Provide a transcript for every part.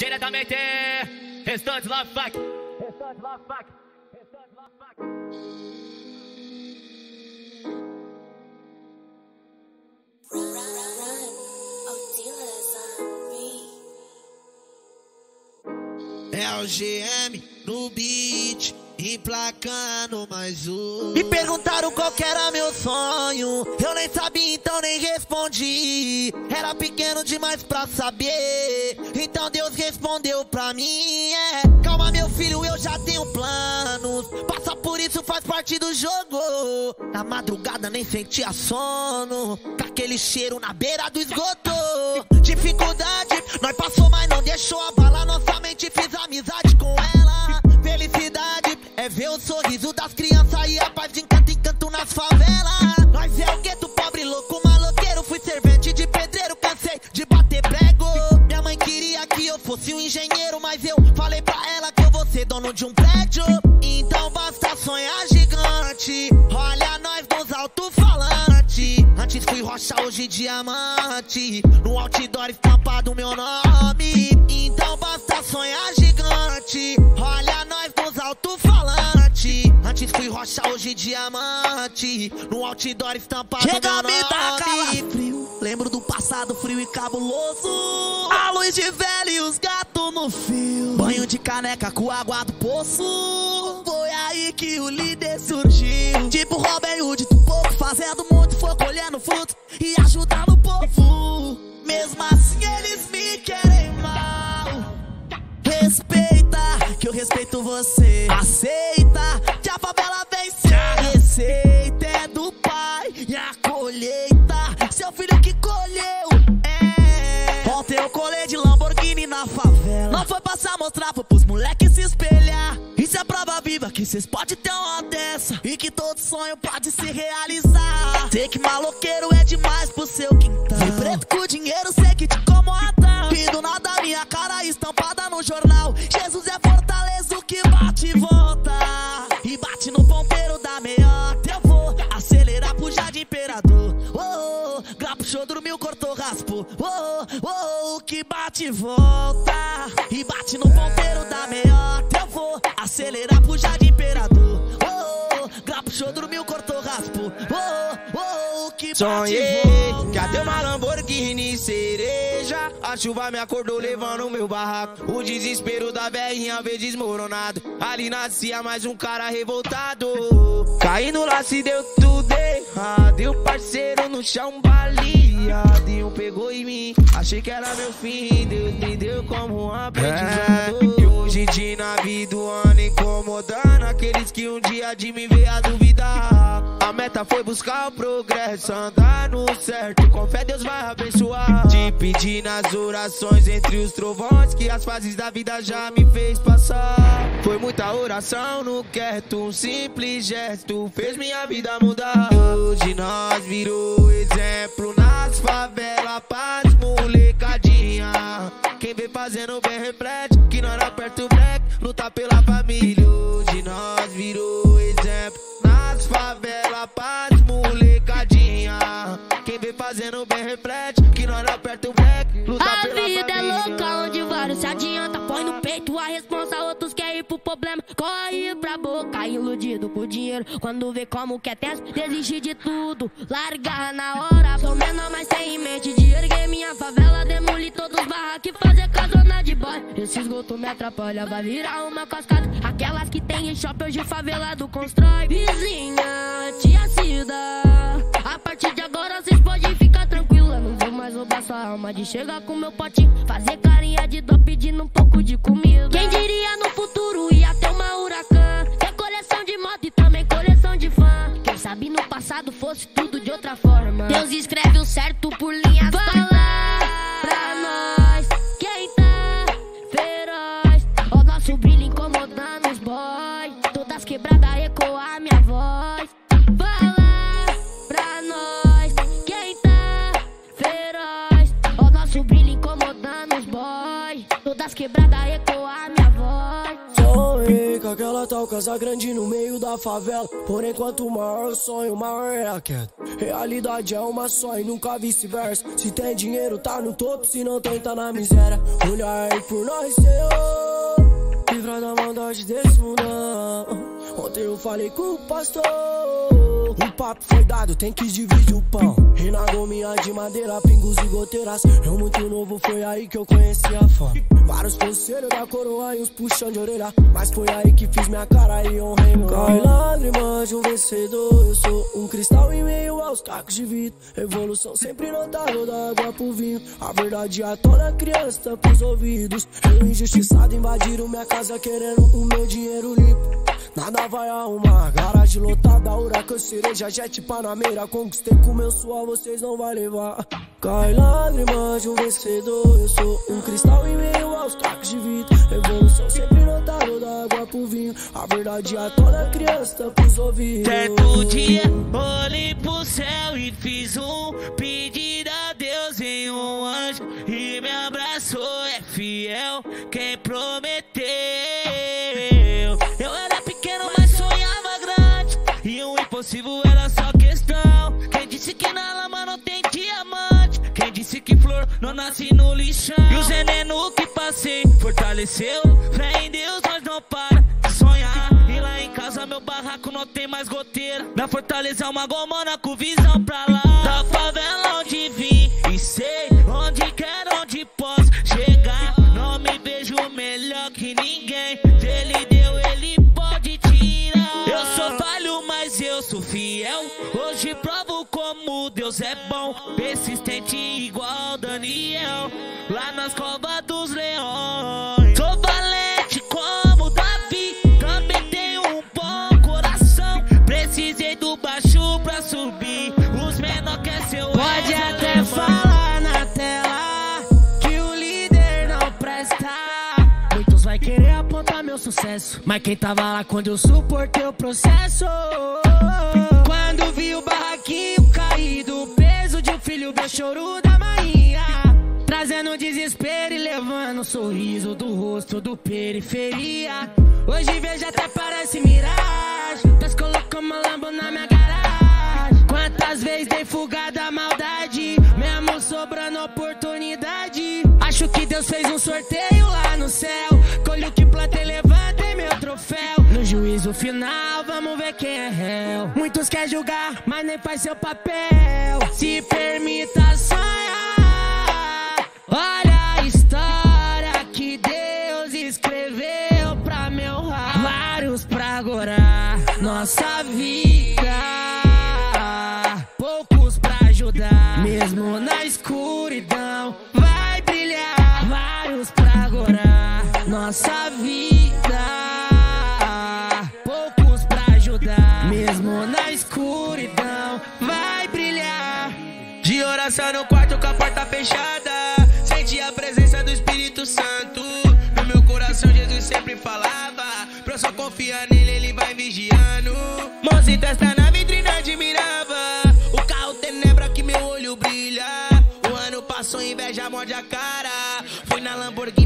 Diretamente, restante love fuck. Restante love fuck. Restante love fuck. É o GM no beat, emplacando mais um. Me perguntaram qual era meu sonho. Eu nem sabia, então nem respondi. Era pequeno demais pra saber. Então Deus respondeu pra mim. É, calma, meu filho, eu já tenho planos. Passa por isso, faz parte do jogo. Na madrugada nem sentia sono. Com aquele cheiro na beira do esgoto. Dificuldade, nós passou, mas não deixou abalar nossa mente. Fiz amizade fosse um engenheiro, mas eu falei pra ela que eu vou ser dono de um prédio. Então basta sonhar gigante. Olha nós nos alto-falantes. Antes fui rocha, hoje diamante. No outdoor estampado meu nome. Então basta sonhar gigante. Olha nós nos alto-falantes. Antes fui rocha, hoje diamante. No outdoor estampado Chega meu nome. Lembro do passado frio e cabuloso. A luz de velho e os gatos no fio. Banho de caneca com água do poço. Foi aí que o líder surgiu. Tipo Robin Hood, do pouco fazendo muito, foi colhendo fruto e ajudando o povo. Mesmo assim eles me querem mal. Respeita, que eu respeito você. Aceita, que a favela vence. A receita Favela. Não foi passar mostrar, foi pros moleques se espelhar. Isso é prova viva que cês pode ter uma dessa. E que todo sonho pode se realizar. Sei que maloqueiro é demais pro seu quintal. Vi preto com dinheiro, sei que te incomoda. E do nada minha cara estampada no jornal. Jesus é fortaleza o que bate e volta. E bate no ponteiro da meiota. Eu vou acelerar pro jardim imperador. Oh, oh, grapo show dormiu, cortou, raspou. Oh, oh, que bate e volta. E bate no ponteiro da meiota. Eu vou acelerar pro jardim imperador. Oh, oh, grapo show dormiu, cortou, raspou. Oh, oh, oh, que bate Sonhei, cadê uma Lamborghini cereja? A chuva me acordou levando meu barraco. O desespero da velhinha veio desmoronado. Ali nascia mais um cara revoltado. Caindo lá se deu tudo errado. E o parceiro no chão E um pegou em mim, achei que era meu fim. Deus me deu como um aprendizado. E meta foi buscar o progresso, andar no certo. Com fé Deus vai abençoar. Te pedir nas orações entre os trovões que as fases da vida já me fez passar. Foi muita oração no quieto, um simples gesto fez minha vida mudar. Hoje nós virou exemplo nas favelas, paz, molecadinha. Quem vem fazendo bem reflete que nós aperta o fazendo bem reflete que nós aperta o black, A vida é louca, onde vários se adianta. Põe no peito a responsa, outros querem ir pro problema. Corre pra boca, iludido por dinheiro. Quando vê como quer teste, desiste de tudo. Larga na hora, sou menor, mas tem em mente de erguer minha favela. Demolir todos os barracos fazer casona de boy. Esse esgoto me atrapalha, vai virar uma cascata. Aquelas que tem em shopping, hoje favelado constrói. Vizinha, tia Cida. Partir de agora vocês podem ficar tranquila. Não vou mais roubar sua alma de chegar com meu potinho. Fazer carinha de dó pedindo um pouco de comida. Quem diria no futuro ia ter uma huracão? Ter coleção de moto e também coleção de fã. Quem sabe no passado fosse tudo de outra forma. Deus escreve o certo por linhas Fala casa grande no meio da favela. Porém, quanto maior o sonho, maior é a queda. Realidade é uma só e nunca vice-versa. Se tem dinheiro, tá no topo, se não tem, tá na miséria. Olha aí por nós, Senhor. Livra da maldade desse mundão. Ontem eu falei com o pastor. O papo foi dado, tem que dividir o pão. E gominha de madeira, pingos e goteiras. Eu muito novo, foi aí que eu conheci a fome. Vários conselhos da coroa e uns puxão de orelha. Mas foi aí que fiz minha cara e honrei meu Cai lágrimas de um vencedor. Eu sou um cristal em meio aos cacos de vidro. Evolução sempre notável da água pro vinho. A verdade atona criança tá pros ouvidos. Eu injustiçado invadiram minha casa querendo o meu dinheiro limpo. Nada vai arrumar, garagem lotada, huracan, cereja, jet, panameira Conquistei com meu suor, vocês não vai levar. Cai lágrimas de um vencedor Eu sou um cristal em meio aos cacos de vidro. Evolução sempre notável da água pro vinho. A verdade a toda criança pros ouvidos. Certo dia, olhei pro céu e fiz um pedido a Deus em um anjo. E me abraçou, é fiel quem prometeu disse que flor não nasce no lixão. E o veneno que passei fortaleceu. Fé em Deus, nós não para de sonhar. E lá em casa meu barraco não tem mais goteira. Na fortaleza uma gomona com visão pra lá. Da favela onde vim e sei onde quero, onde posso chegar. Não me vejo melhor que ninguém. Ele deu, ele pode tirar. Eu sou falho, mas eu sou fiel Deus é bom Persistente igual Daniel Lá nas covas dos leões Sou valente como Davi Também tenho um bom coração Precisei do baixo pra subir Os menor quer ser o Pode até falar na tela que o líder não presta. Muitos vai querer apontar meu sucesso, mas quem tava lá quando eu suportei o processo? Quando vi o barraquinho meu choro da mainha. Trazendo desespero e levando sorriso do rosto do periferia. Hoje vejo até parece miragem. Deus colocou uma lambo na minha garagem. Quantas vezes dei fuga da maldade, mesmo sobrando oportunidade. Acho que Deus fez um sorteio lá no céu. Colho o que plantei, levantei meu troféu. No juízo final, vamos ver quem é réu. Muitos querem julgar, mas nem faz seu papel. Se nossa vida. Poucos pra ajudar, mesmo na escuridão. Vai brilhar. De oração no quarto com a porta fechada. Senti a presença do Espírito Santo. No meu coração, Jesus sempre falava. Pra eu só confiar nele, ele vai vigiando. Mãos e testa na vitrine, admirava. O carro tenebra que meu olho brilha. O ano passou, inveja morde a cara. Fui na Lamborghini,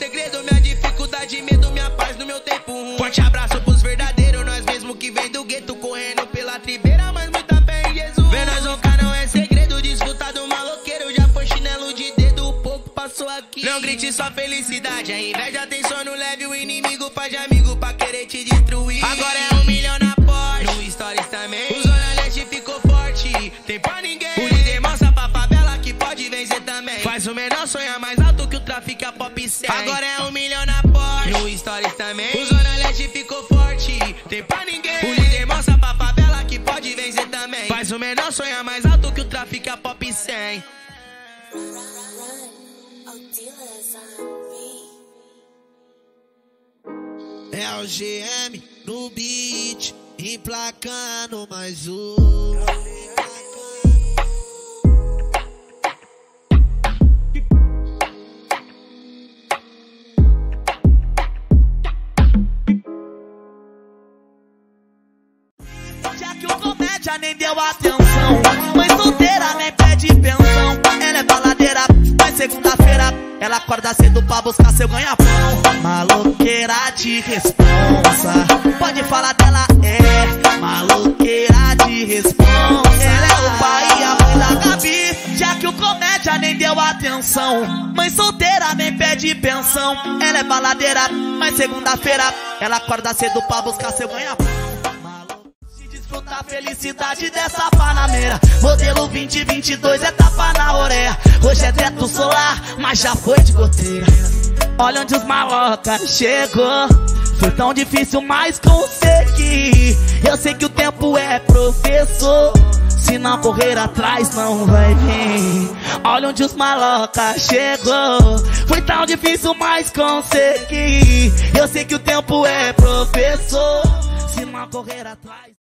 segredo. Minha dificuldade, medo, minha paz no meu tempo. ruim. Forte abraço pros verdadeiros, nós mesmo que vem do gueto, correndo pela tribeira, mas muita fé em Jesus. Ver nós roncar não é segredo, disputa do maloqueiro. Já foi chinelo de dedo, o pouco passou aqui. Não grite sua felicidade, a inveja tem sono leve. O inimigo faz de amigo pra querer te destruir. Agora é um milhão na porte, no Stories também. O Zona Leste ficou forte, tem pra ninguém. O líder mostra pra favela que pode vencer também. Faz o menor sonhar mais 100. Agora é um milhão na porte, no Stories também. O Zona Leste ficou forte, tem pra ninguém. O líder mostra pra favela que pode vencer também. Faz o menor sonhar mais alto que o tráfico a pop 100. É o GM no beat, emplacando mais um. Que o comédia nem deu atenção Mãe solteira nem pede pensão Ela é baladeira, mas segunda-feira Ela acorda cedo pra buscar seu ganha-pão. Maloqueira de responsa. Pode falar dela, é. Maloqueira de responsa. Ela é o Bahia, mãe da Gabi. Já que o comédia nem deu atenção. Mãe solteira nem pede pensão. Ela é baladeira, mas segunda-feira ela acorda cedo pra buscar seu ganha-pão. Felicidade dessa panameira. Modelo 2022 é tapa na orelha. Hoje é teto solar, mas já foi de goteira. Olha onde os malocas chegou. Foi tão difícil, mas consegui. Eu sei que o tempo é professor. Se não correr atrás, não vai vir. Olha onde os malocas chegou. Foi tão difícil, mas consegui. Eu sei que o tempo é professor. Se não correr atrás.